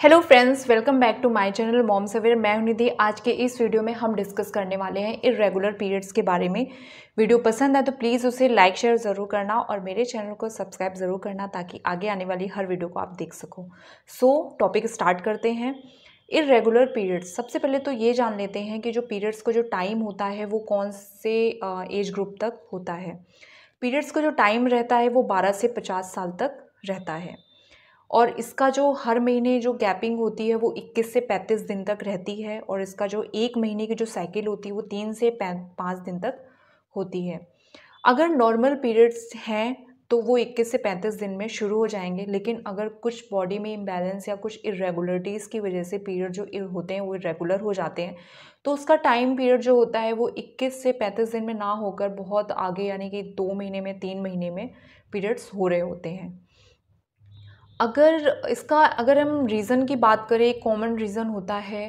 Hello friends welcome back to my channel mom सवेर मैं हूँ निधि। आज के इस वीडियो में हम डिस्कस करने वाले हैं इरेगुलर पीरियड्स के बारे में। वीडियो पसंद है तो प्लीज़ उसे लाइक शेयर ज़रूर करना और मेरे चैनल को सब्सक्राइब ज़रूर करना ताकि आगे आने वाली हर वीडियो को आप देख सको। सो टॉपिक स्टार्ट करते हैं। इरेगुलर पीरियड्स सबसे पहले तो ये जान लेते हैं कि जो पीरियड्स का जो टाइम होता है वो कौन से एज ग्रुप तक होता है। पीरियड्स का जो टाइम रहता है वो बारह से पचास साल तक रहता है। और इसका जो हर महीने जो गैपिंग होती है वो 21 से 35 दिन तक रहती है और इसका जो एक महीने की जो साइकिल होती है वो तीन से पाँच दिन तक होती है। अगर नॉर्मल पीरियड्स हैं तो वो 21 से 35 दिन में शुरू हो जाएँगे, लेकिन अगर कुछ बॉडी में इम्बैलेंस या कुछ इरेगुलरिटीज़ की वजह से पीरियड जो होते हैं वो इरेगुलर हो जाते हैं तो उसका टाइम पीरियड जो होता है वो 21 से 35 दिन में ना होकर बहुत आगे यानी कि दो महीने में, तीन महीने में पीरियड्स हो रहे होते हैं। अगर इसका अगर हम रीज़न की बात करें कॉमन रीज़न होता है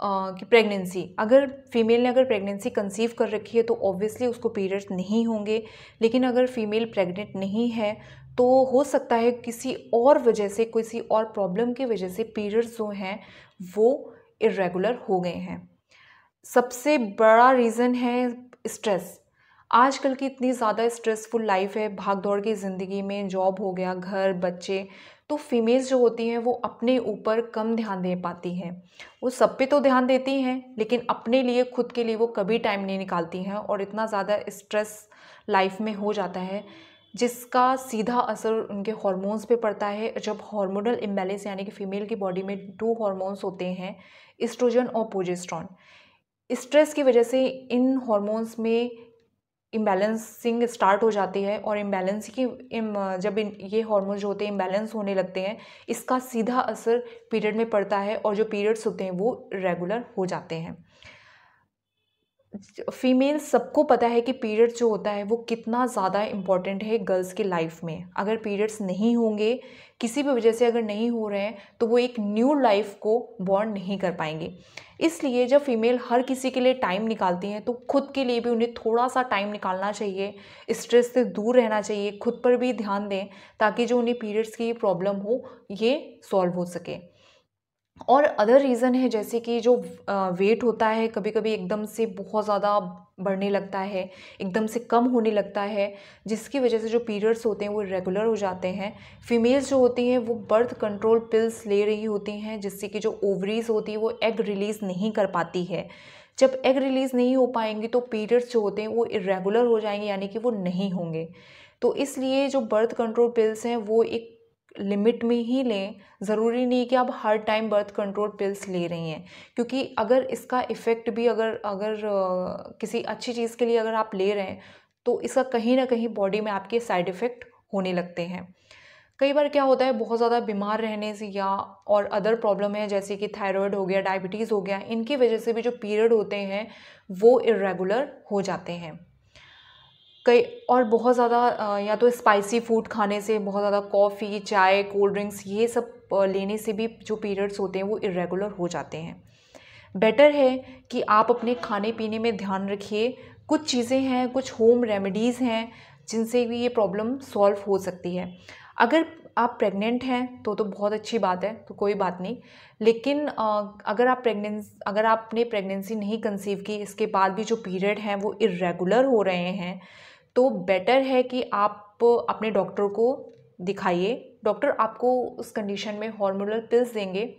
आ, कि प्रेगनेंसी अगर फीमेल ने अगर प्रेगनेंसी कंसीव कर रखी है तो ऑब्वियसली उसको पीरियड्स नहीं होंगे लेकिन अगर फीमेल प्रेग्नेंट नहीं है तो हो सकता है किसी और वजह से किसी और प्रॉब्लम की वजह से पीरियड्स जो हैं वो इरेगुलर हो गए हैं। सबसे बड़ा रीज़न है स्ट्रेस आजकल की इतनी ज़्यादा स्ट्रेसफुल लाइफ है भाग दौड़ की ज़िंदगी में जॉब हो गया, घर, बच्चे तो फीमेल्स जो होती हैं वो अपने ऊपर कम ध्यान दे पाती हैं। वो सब पे तो ध्यान देती हैं, लेकिन अपने लिए, खुद के लिए वो कभी टाइम नहीं निकालती हैं और इतना ज़्यादा स्ट्रेस लाइफ में हो जाता है, जिसका सीधा असर उनके हॉर्मोन्स पे पड़ता है। जब हार्मोनल इम्बैलेंस यानी कि फ़ीमेल की बॉडी में टू हॉर्मोन्स होते हैं इस्ट्रोजन और पोजेस्ट्रॉन स्ट्रेस की वजह से इन हॉर्मोन्स में इम्बैलेंसिंग स्टार्ट हो जाती है और इम्बैलेंस की इम, जब इन ये हॉर्मोन जो होते हैं इम्बैलेंस होने लगते हैं इसका सीधा असर पीरियड में पड़ता है और जो पीरियड्स होते हैं वो रेगुलर हो जाते हैं। फीमेल सबको पता है कि पीरियड्स जो होता है, वो कितना ज़्यादा इंपॉर्टेंट है गर्ल्स की लाइफ में। अगर पीरियड्स नहीं होंगे, किसी भी वजह से अगर नहीं हो रहे हैं तो वो एक न्यू लाइफ को बॉर्न नहीं कर पाएँगे। इसलिए जब फीमेल हर किसी के लिए टाइम निकालती हैं तो खुद के लिए भी उन्हें थोड़ा सा टाइम निकालना चाहिए स्ट्रेस से दूर रहना चाहिए, खुद पर भी ध्यान दें, ताकि जो उन्हें पीरियड्स की प्रॉब्लम हो, ये सॉल्व हो सके। और अदर रीज़न है जैसे कि जो वेट होता है कभी कभी एकदम से बहुत ज़्यादा बढ़ने लगता है, एकदम से कम होने लगता है, जिसकी वजह से जो पीरियड्स होते हैं वो रेगुलर हो जाते हैं। फीमेल्स जो होती हैं वो बर्थ कंट्रोल पिल्स ले रही होती हैं, जिससे कि जो ओवरीज होती है वो एग रिलीज़ नहीं कर पाती है। जब एग रिलीज़ नहीं हो पाएँगी तो पीरियड्स जो होते हैं वो इरेगुलर हो जाएँगे, यानी कि वो नहीं होंगे। तो इसलिए जो बर्थ कंट्रोल पिल्स हैं वो एक लिमिट में ही लें, ज़रूरी नहीं कि आप हर टाइम बर्थ कंट्रोल पिल्स ले रही हैं। क्योंकि अगर इसका इफ़ेक्ट भी अगर अगर किसी अच्छी चीज़ के लिए अगर आप ले रहे हैं तो इसका कहीं ना कहीं बॉडी में आपके साइड इफ़ेक्ट होने लगते हैं। कई बार क्या होता है, बहुत ज़्यादा बीमार रहने से या और अदर प्रॉब्लम है, जैसे कि थायराइड हो गया डायबिटीज़ हो गया, इनकी वजह से भी जो पीरियड होते हैं, वो इरेगुलर हो जाते हैं। कई और बहुत ज़्यादा या तो स्पाइसी फ़ूड खाने से, बहुत ज़्यादा कॉफ़ी चाय कोल्ड ड्रिंक्स ये सब लेने से भी जो पीरियड्स होते हैं वो इरेगुलर हो जाते हैं। बेटर है कि आप अपने खाने पीने में ध्यान रखिए। कुछ चीज़ें हैं, कुछ होम रेमेडीज़ हैं जिनसे भी ये प्रॉब्लम सॉल्व हो सकती है। अगर आप प्रेग्नेंट हैं तो तो बहुत अच्छी बात है तो कोई बात नहीं। लेकिन अगर आप प्रेगनेंस अगर आपने प्रेगनेंसी नहीं कंसीव की, इसके बाद भी जो पीरियड हैं वो इरेगुलर हो रहे हैं तो बेटर है कि आप अपने डॉक्टर को दिखाइए। डॉक्टर आपको उस कंडीशन में हॉर्मोनल पिल्स देंगे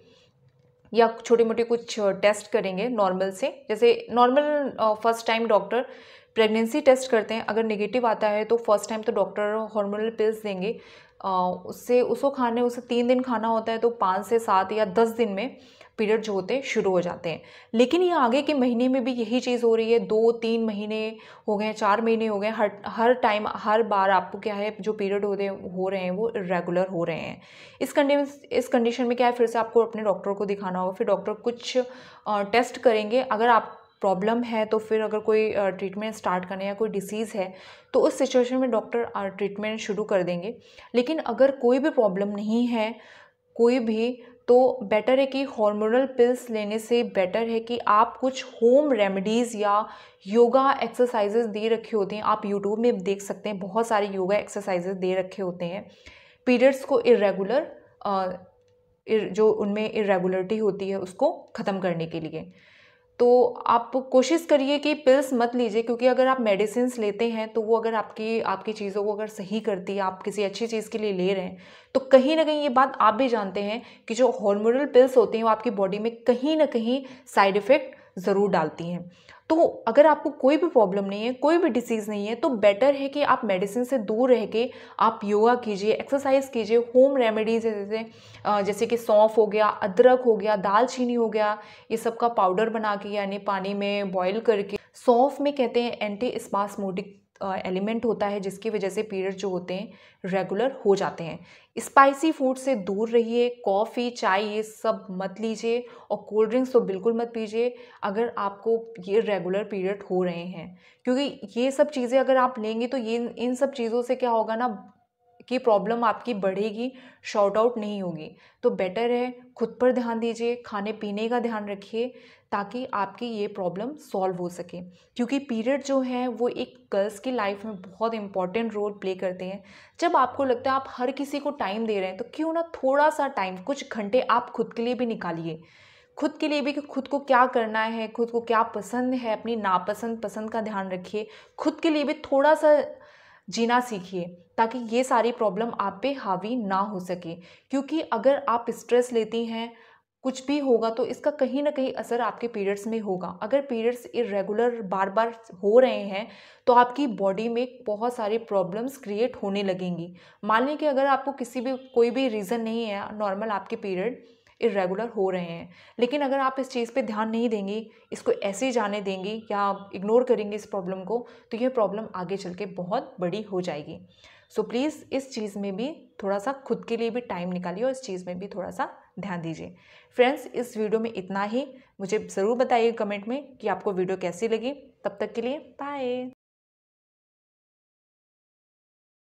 या छोटे मोटे कुछ टेस्ट करेंगे नॉर्मल से। जैसे normal first time doctor pregnancy test करते हैं। अगर नेगेटिव आता है तो फ़र्स्ट टाइम तो डॉक्टर हार्मोनल पिल्स देंगे। उससे, उसको खाने, उसे तीन दिन खाना होता है तो पाँच से सात या दस दिन में पीरियड जो होते हैं, शुरू हो जाते हैं। लेकिन ये आगे के महीने में भी यही चीज़ हो रही है, दो तीन महीने हो गए चार महीने हो गए हर हर टाइम, हर बार आपको क्या है, जो पीरियड होते हो रहे हैं, वो रेगुलर हो रहे हैं। इस कंडीशन इस कंडीशन में क्या है, फिर से आपको अपने डॉक्टर को दिखाना होगा, फिर डॉक्टर कुछ टेस्ट करेंगे। अगर आप, प्रॉब्लम है तो फिर अगर कोई ट्रीटमेंट स्टार्ट करने या कोई डिसीज़ है तो उस सिचुएशन में डॉक्टर ट्रीटमेंट शुरू कर देंगे। लेकिन अगर कोई भी प्रॉब्लम नहीं है, कोई भी तो बेटर है कि हार्मोनल पिल्स लेने से बेटर है कि आप कुछ होम रेमेडीज़ या योगा एक्सरसाइजेज दे रखे होते हैं। आप यूट्यूब में देख सकते हैं, बहुत सारे योगा एक्सरसाइजेज दे रखे होते हैं। पीरियड्स को इरेगुलर जो उनमें इरेगुलरिटी होती है, उसको ख़त्म करने के लिए। तो आप कोशिश करिए कि पिल्स मत लीजिए, क्योंकि अगर आप मेडिसिन लेते हैं तो वो अगर आपकी आपकी चीज़ों को अगर सही करती है, आप किसी अच्छी चीज़ के लिए ले रहे हैं तो कहीं ना कहीं ये बात आप भी जानते हैं कि जो हॉर्मोनल पिल्स होते हैं, वो आपकी बॉडी में कहीं ना कहीं साइड इफ़ेक्ट ज़रूर डालती हैं। तो अगर आपको कोई भी प्रॉब्लम नहीं है, कोई भी डिसीज़ नहीं है तो बेटर है कि आप मेडिसिन से दूर रह के आप योगा कीजिए एक्सरसाइज कीजिए होम रेमेडीज जैसे जैसे कि सौंफ हो गया, अदरक हो गया, दालचीनी हो गया, ये सब का पाउडर बना के, यानी पानी में बॉईल करके, सौंफ में कहते हैं एंटी स्पासमोटिक एलिमेंट होता है जिसकी वजह से पीरियड जो होते हैं, रेगुलर हो जाते हैं। स्पाइसी फ़ूड से दूर रहिए, कॉफ़ी, चाय, ये सब मत लीजिए और कोल्ड ड्रिंक्स तो बिल्कुल मत पीजिए अगर आपको ये रेगुलर पीरियड हो रहे हैं। क्योंकि ये सब चीज़ें अगर आप लेंगे तो ये, इन सब चीज़ों से क्या होगा ना कि प्रॉब्लम आपकी बढ़ेगी शॉर्ट आउट नहीं होगी। तो बेटर है, खुद पर ध्यान दीजिए, खाने पीने का ध्यान रखिए, ताकि आपकी ये प्रॉब्लम सॉल्व हो सके। क्योंकि पीरियड जो है, वो एक गर्ल्स की लाइफ में बहुत इंपॉर्टेंट रोल प्ले करते हैं। जब आपको लगता है आप हर किसी को टाइम दे रहे हैं तो क्यों ना थोड़ा सा टाइम कुछ घंटे आप खुद के लिए भी निकालिए। खुद के लिए भी कि खुद को क्या करना है, खुद को क्या पसंद है, अपनी नापसंद पसंद का ध्यान रखिए। खुद के लिए भी थोड़ा सा जीना सीखिए, ताकि ये सारी प्रॉब्लम आप पे हावी ना हो सके। क्योंकि अगर आप स्ट्रेस लेती हैं, कुछ भी होगा तो इसका कहीं ना कहीं असर आपके पीरियड्स में होगा। अगर पीरियड्स इरेगुलर बार बार हो रहे हैं तो आपकी बॉडी में बहुत सारी प्रॉब्लम्स क्रिएट होने लगेंगी। मान लें कि अगर आपको किसी भी, कोई भी रीज़न नहीं है नॉर्मल आपके पीरियड इरेगुलर हो रहे हैं। लेकिन अगर आप इस चीज़ पे ध्यान नहीं देंगी, इसको ऐसे ही जाने देंगी या इग्नोर करेंगे इस प्रॉब्लम को तो ये प्रॉब्लम आगे चल के बहुत बड़ी हो जाएगी। सो so प्लीज़ इस चीज़ में भी थोड़ा सा खुद के लिए भी टाइम निकालिए और इस चीज़ में भी थोड़ा सा ध्यान दीजिए। फ्रेंड्स इस वीडियो में इतना ही। मुझे ज़रूर बताइए कमेंट में कि आपको वीडियो कैसी लगी। तब तक के लिए बाय